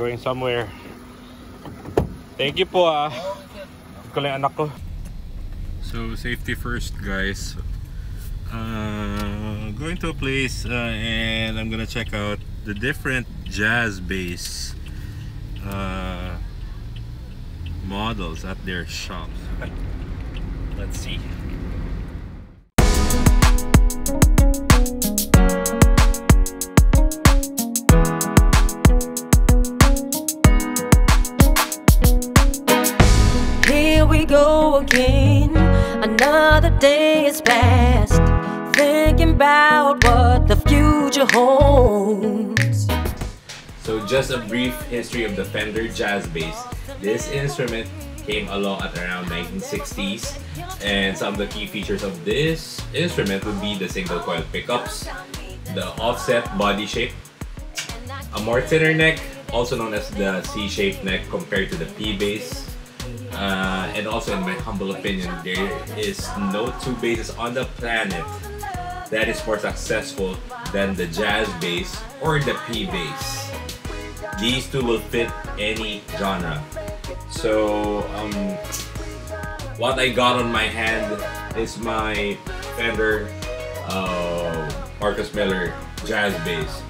going somewhere. Thank you po ah. Ko lang anak ko. So safety first guys. Uh, going to a place uh, and I'm gonna check out the different jazz bass uh, models at their shops. Let's see. Again. Another day. Thinking about what the future holds. So just a brief history of the Fender Jazz Bass. This instrument came along at around 1960s and some of the key features of this instrument would be the single coil pickups, the offset body shape, a more thinner neck, also known as the C-shaped neck compared to the P-bass. Uh, and also in my humble opinion, there is no two basses on the planet that is more successful than the jazz bass or the P bass. These two will fit any genre. So, um, what I got on my hand is my Fender uh, Marcus Miller jazz bass.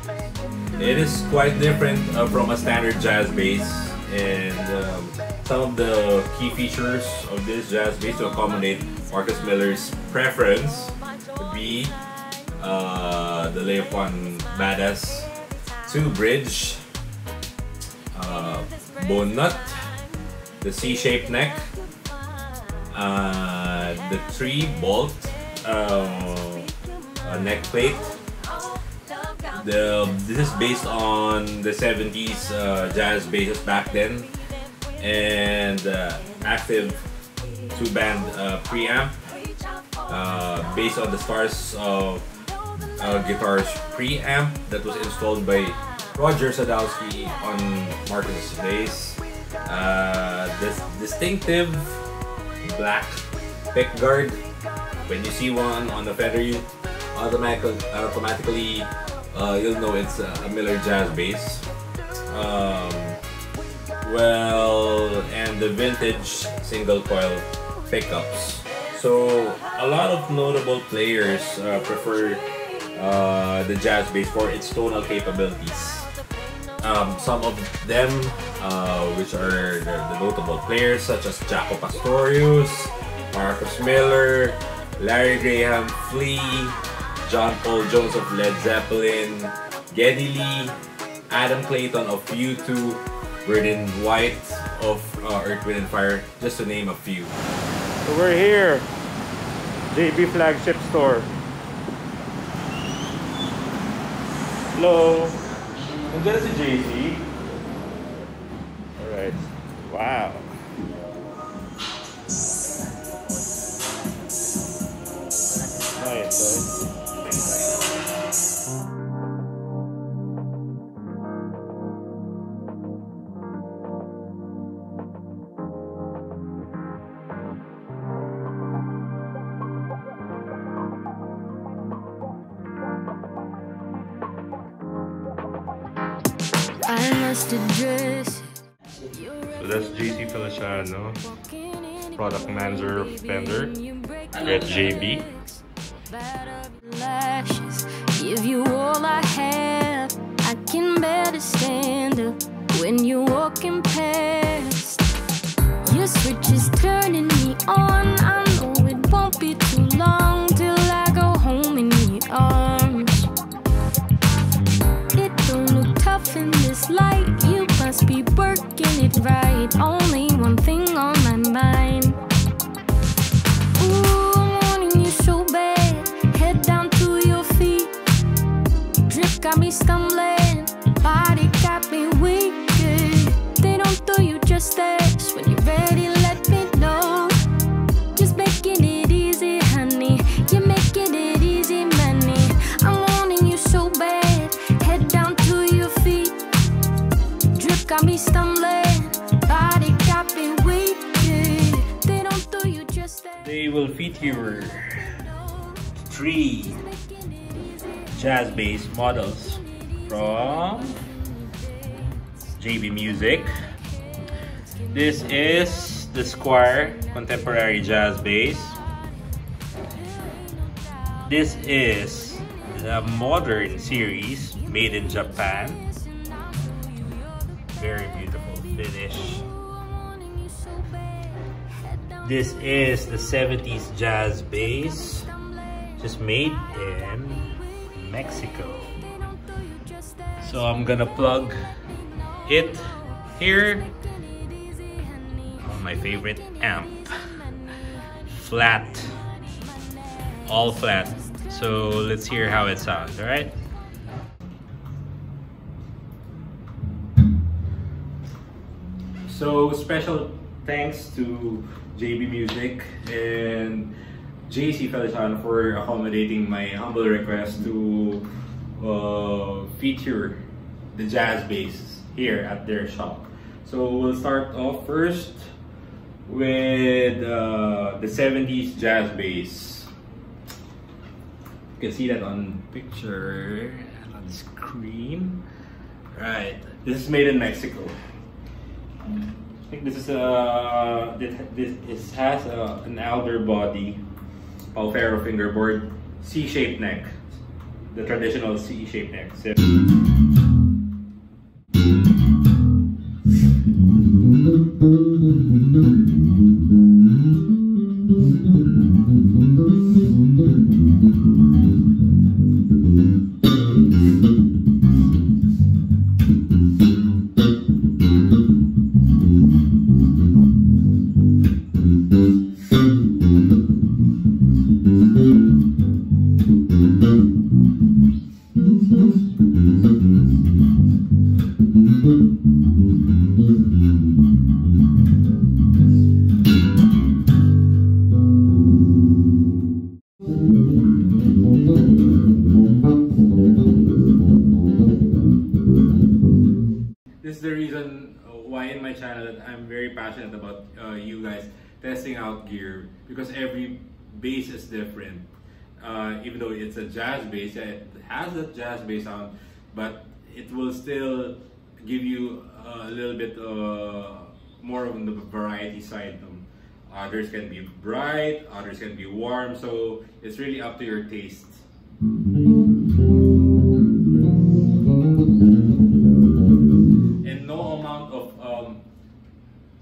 It is quite different uh, from a standard jazz bass, and um, some of the key features of this jazz bass to accommodate Marcus Miller's preference would be uh, the Leo Quan Badass 2 bridge, uh, bone nut, the C-shaped neck, uh, the three bolt uh, uh, neck plate. The this is based on the 70s uh, jazz basses back then, and uh, active two-band uh, preamp uh, based on the Stars of uh, Guitars preamp that was installed by Roger Sadowsky on Marcus bass. Uh, this distinctive black pickguard. When you see one on the Fender, you automatically automatically uh, you'll know it's a Miller Jazz bass. Um, well, and the vintage single coil pickups. So a lot of notable players uh, prefer uh, the jazz bass for its tonal capabilities. Um, some of them, uh, which are the, the notable players, such as Jaco Pastorius, Marcus Miller, Larry Graham Flea, John Paul Jones of Led Zeppelin, Geddy Lee, Adam Clayton of U2, Verdine White of uh, Earth, Wind and Fire, just to name a few. So we're here, JB Flagship Store. Hello. Nandiyan si JC. Alright. Wow. Manager of Fender at JB. Give you all I have. I can better stand up when you're walking past. Your switch is turning me on. I know it won't be too long till I go home in your arms. It don't look tough in this light. You must be working it right. Only will feature three jazz bass models from JB Music. This is the Squier Contemporary Jazz Bass. This is the modern series made in Japan. Very beautiful finish. This is the 70s jazz bass, just made in Mexico. So I'm gonna plug it here on my favorite amp. Flat. All flat. So let's hear how it sounds, alright? So special thanks to JB Music and JC Feliciano for accommodating my humble request to uh, feature the jazz bass here at their shop. So we'll start off first with uh, the 70s jazz bass. You can see that on picture and on the screen. Right, this is made in Mexico. Think this is a this, this, this has a, an alder body, Pau Ferro fingerboard, C-shaped neck, the traditional C-shaped neck. So, has a jazz bass sound, but it will still give you a little bit uh, more on the variety side. Um, others can be bright, others can be warm, so it's really up to your taste. and no amount of um,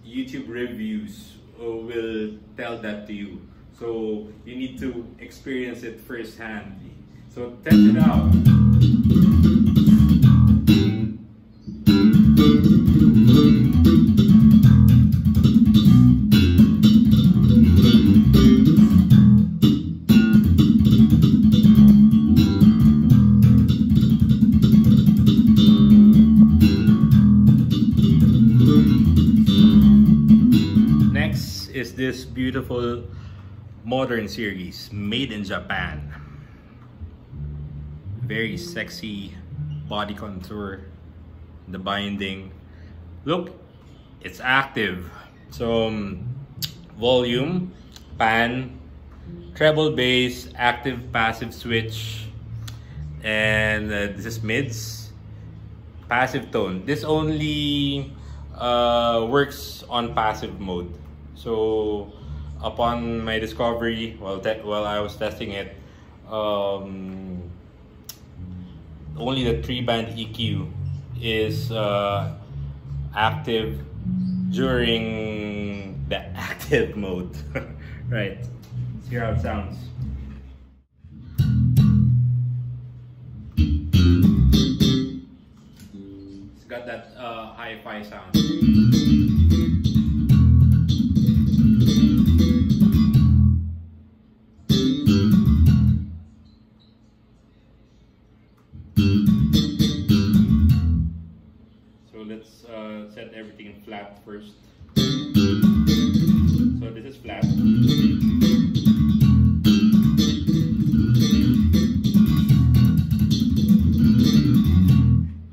YouTube reviews uh, will tell that to you. So you need to experience it firsthand. So test it out. Next is this beautiful modern series made in Japan. Very sexy body contour, the binding. Look, it's active. So um, volume, pan, treble bass, active passive switch, and uh, this is mids, passive tone. This only uh, works on passive mode. So upon my discovery, while while I was testing it, um, only the three band EQ is uh, active during the active mode. right. Let's hear how it sounds. It's got that uh, hi-fi sound. First. So this is flat.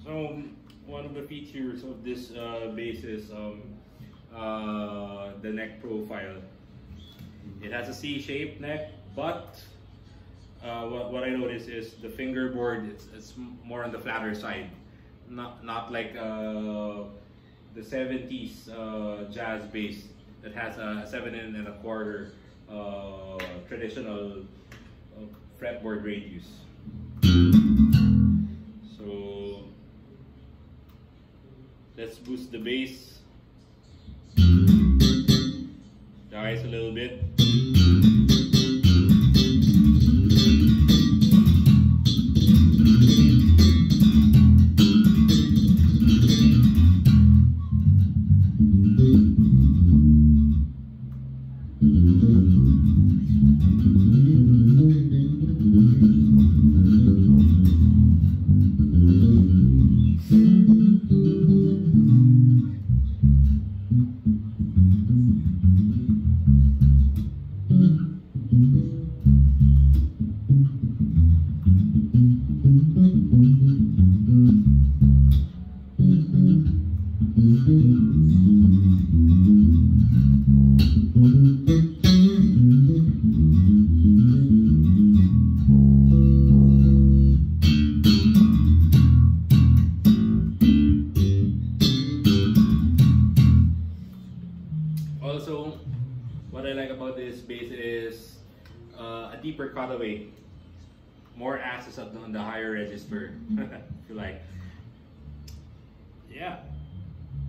So one of the features of this uh, bass is um, uh, the neck profile. It has a C-shaped neck, but uh, what, what I noticed is the fingerboard it's, it's more on the flatter side. not not like uh, the 70s uh, jazz bass that has a seven and a quarter uh, traditional uh, fretboard radius. So let's boost the bass. Eyes a little bit.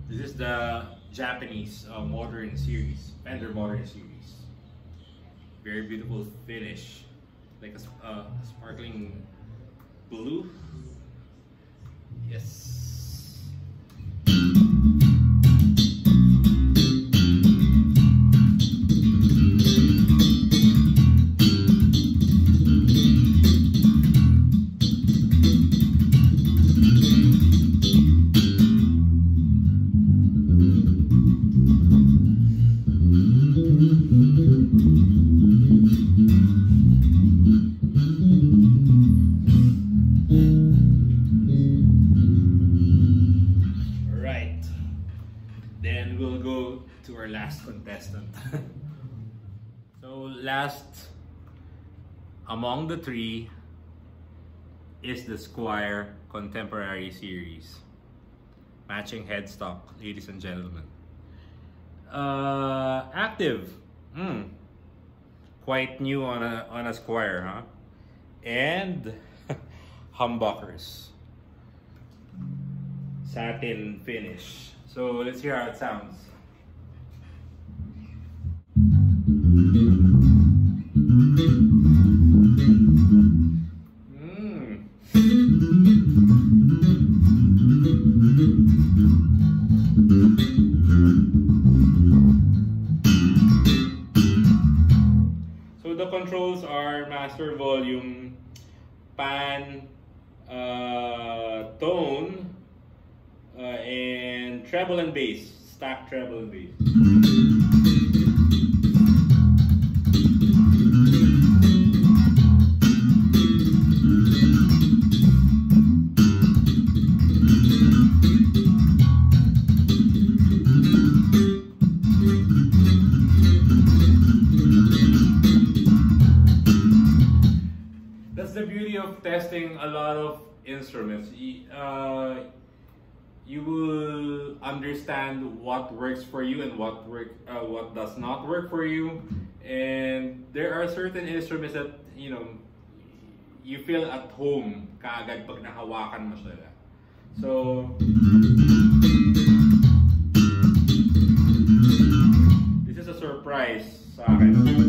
This is the Japanese uh, modern series, Fender modern series. Very beautiful finish, like a uh, sparkling blue. Yes. Last among the three is the Squier Contemporary Series. Matching headstock, ladies and gentlemen. Uh, active. Hmm. Quite new on a on a Squier, huh? And humbuckers satin finish. So let's hear how it sounds. And treble and bass, stack treble and bass. That's the beauty of testing a lot of instruments. Uh, you will understand what works for you and what work uh, what does not work for you. And there are certain instruments that you know you feel at home kaagad pag nahawakan mo sila. So this is a surprise sa akin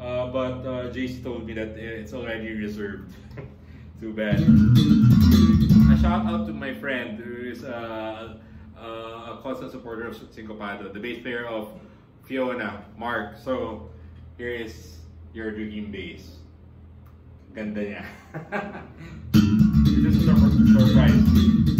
Uh, but uh, Jace told me that it's already reserved. Too bad. A shout out to my friend who is uh, uh, a constant supporter of Sincopado, the bass player of Fiona, Mark. So here is your dream bass. Ganda niya. this is a surprise.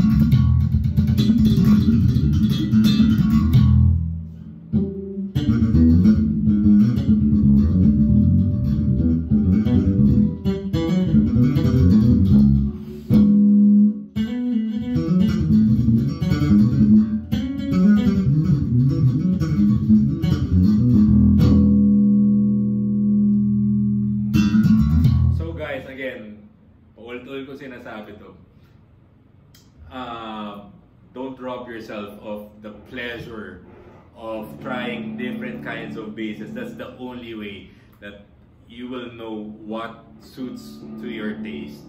Bases. That's the only way that you will know what suits to your taste.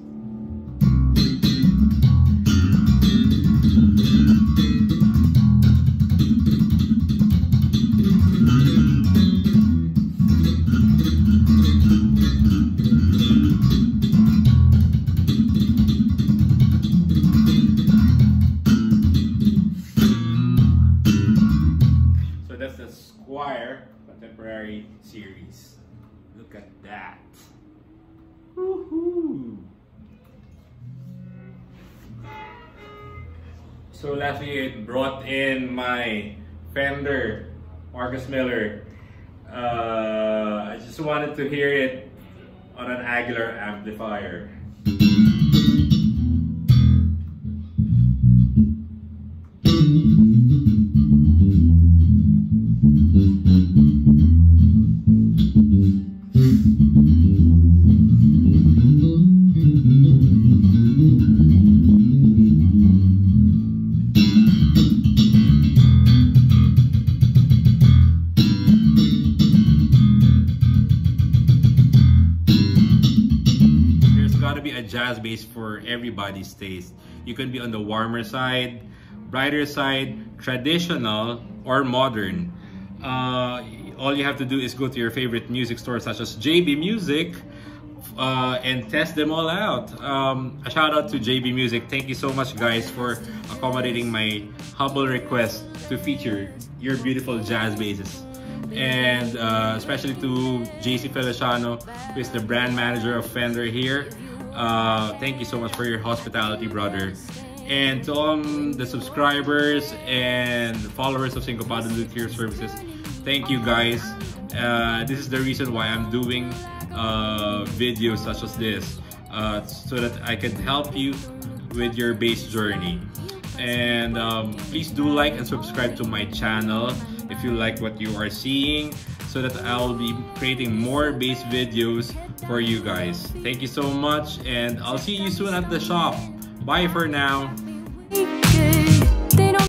In my Fender Marcus Miller. Uh, I just wanted to hear it on an Aguilar amplifier. A jazz bass for everybody's taste. You can be on the warmer side, brighter side, traditional, or modern. Uh, all you have to do is go to your favorite music store such as JB Music uh, and test them all out. Um, a shout out to JB Music. Thank you so much guys for accommodating my humble request to feature your beautiful jazz basses and uh, especially to JC Feliciano, who is the brand manager of Fender here. Uh, thank you so much for your hospitality, brother. And to all the subscribers and followers of Sincopado Luthier Services, thank you guys. Uh, this is the reason why I'm doing uh, videos such as this, uh, so that I can help you with your bass journey and um, please do like and subscribe to my channel if you like what you are seeing so that I'll be creating more bass videos for you guys. Thank you so much and I'll see you soon at the shop. Bye for now.